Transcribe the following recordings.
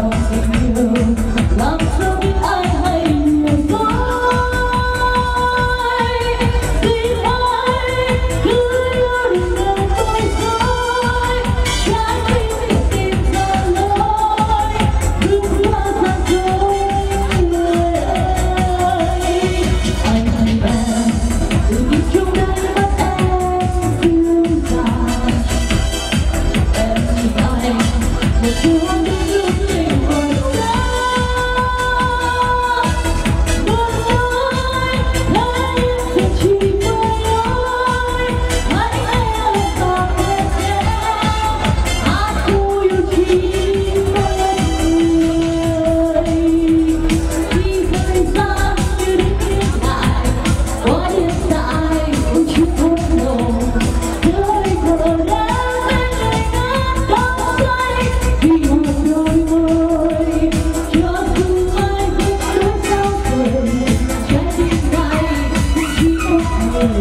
love for you, love for you.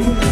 Oh